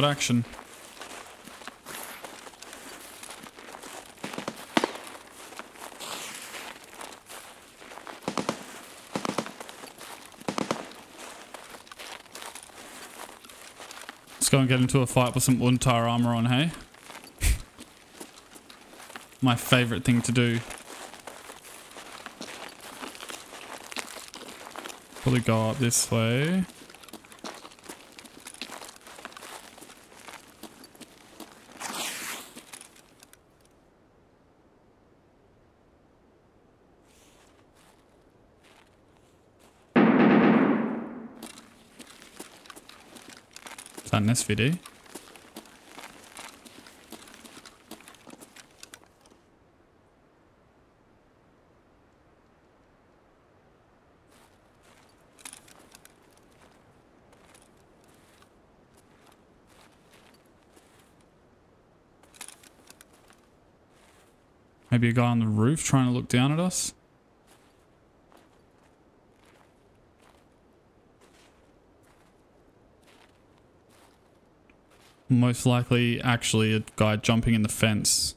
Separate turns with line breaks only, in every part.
got action. Let's go and get into a fight with some Untar armor on, hey? My favorite thing to do. Probably go up this way. Is that an SVD? Maybe a guy on the roof trying to look down at us? Most likely actually a guy jumping in the fence.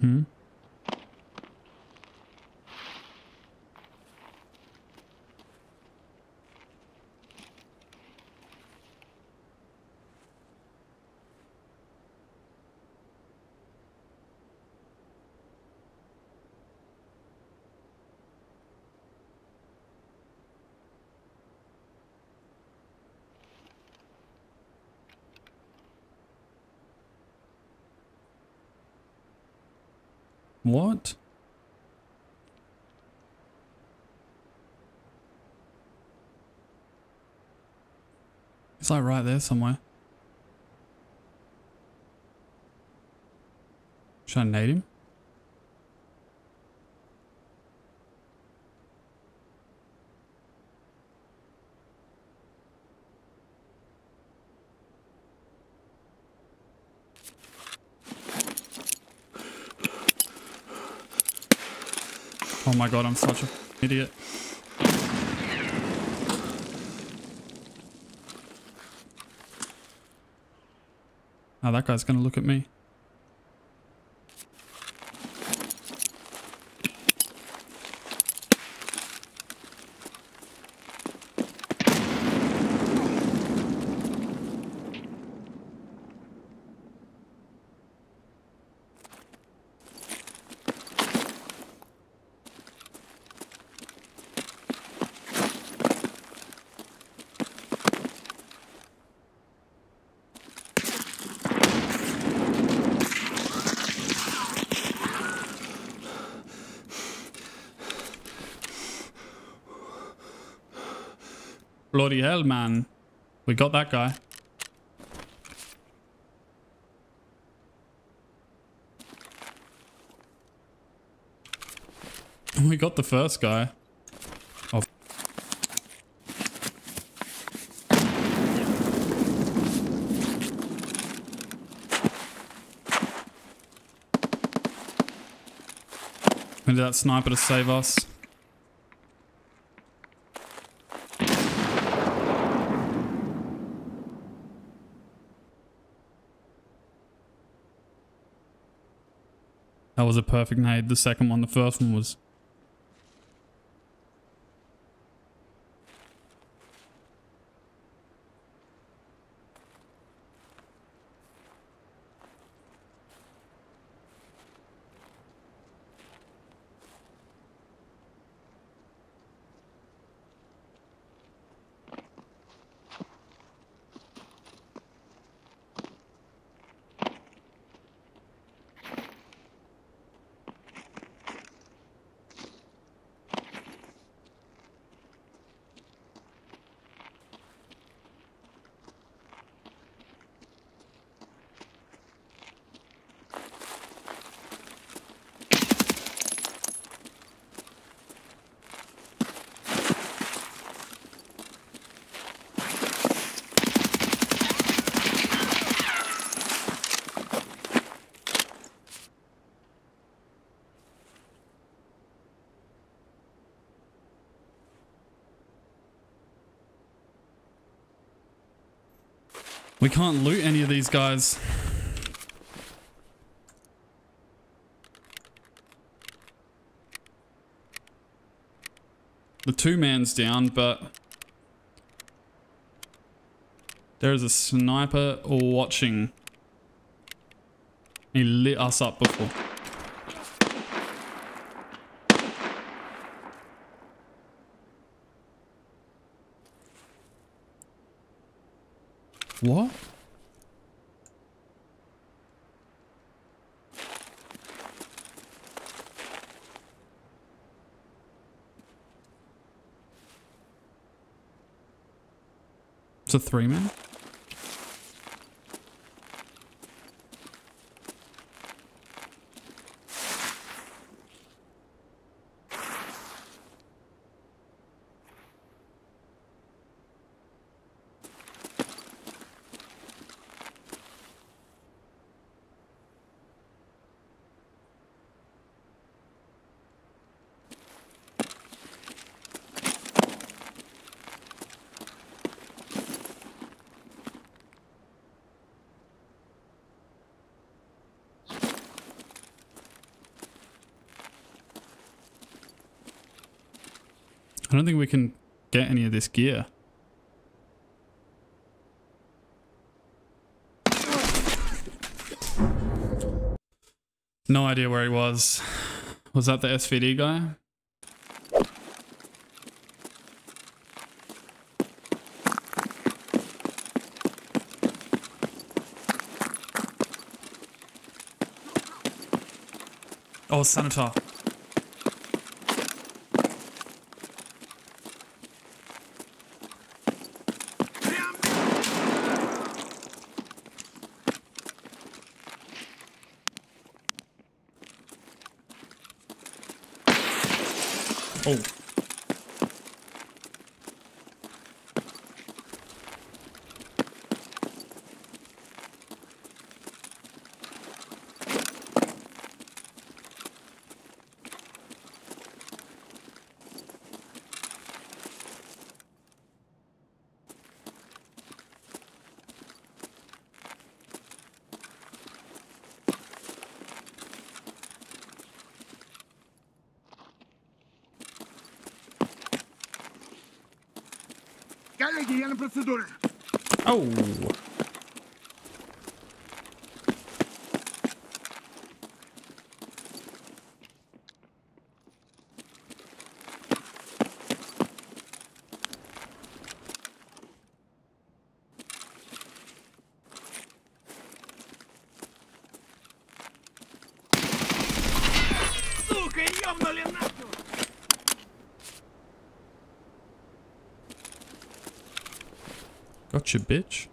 Hmm? What? It's like right there somewhere. Should I nade him? Oh my god, I'm such an idiot. Now that guy's gonna look at me. Bloody hell, man. We got that guy. We got the first guy. Oh. We did that sniper to save us. That was a perfect nade. The second one, the first one was We can't loot any of these guys. The two man's down, but there is a sniper watching. He lit us up before. What? It's a three man? I don't think we can get any of this gear. No idea where he was. Was that the SVD guy? Oh,
Sanitar. Higiene-Prozeduren. Au.
Gotcha, bitch.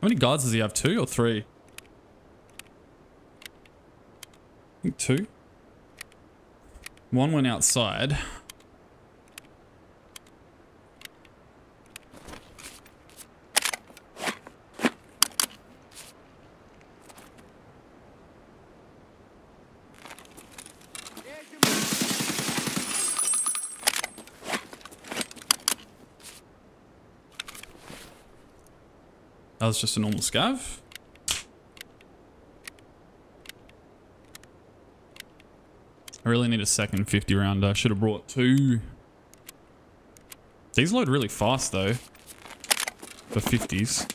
How many guards does he have? Two or three? I think two. One went outside. That was just a normal scav. I really need a second 50 rounder. I should have brought two. These load really fast though. For 50s.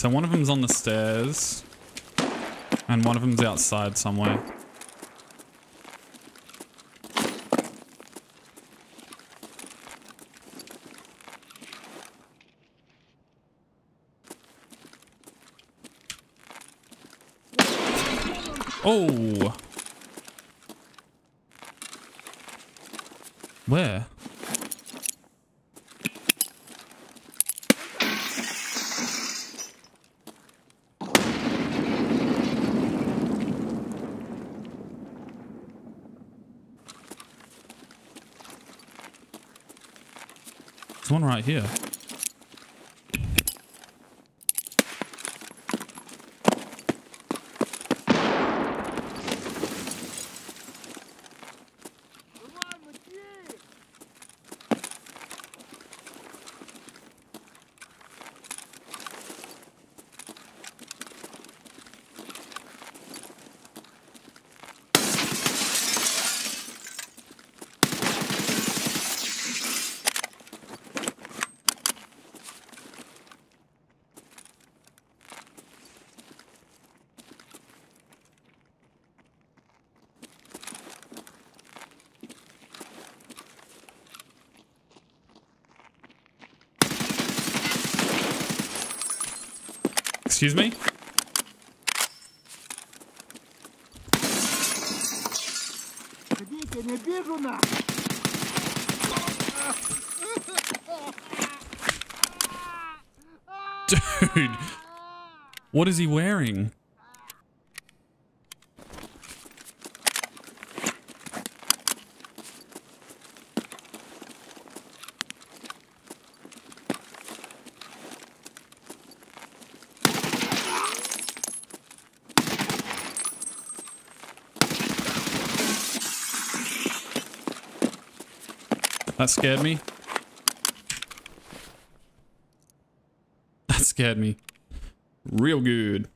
So one of them's on the stairs. And one of them's outside somewhere. Oh! There's one right here. Excuse me? Dude, what is he wearing? That scared me. That scared me. Real good.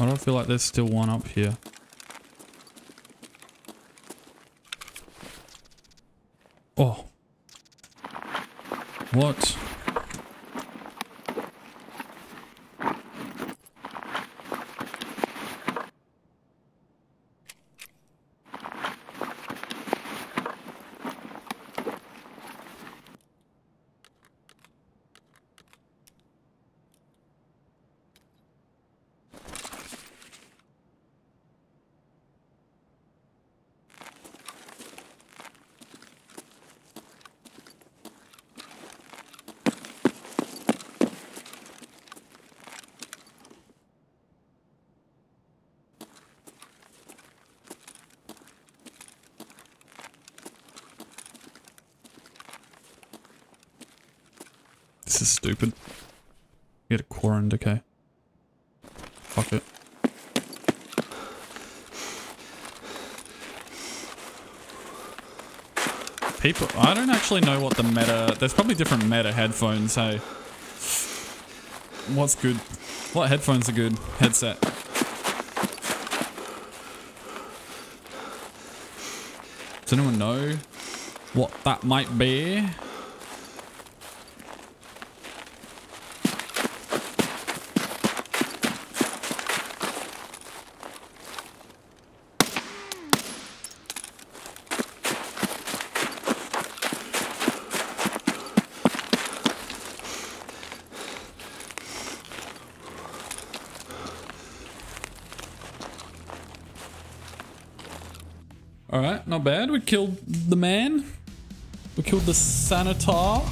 Why don't feel like there's still one up here? Oh. What? This is stupid. Get a and decay. Fuck it. People, I don't actually know what the meta, there's probably different meta headphones, hey. What's good? What headphones are good? Headset. Does anyone know what that might be? Not bad. We killed the man. We killed the Sanitar.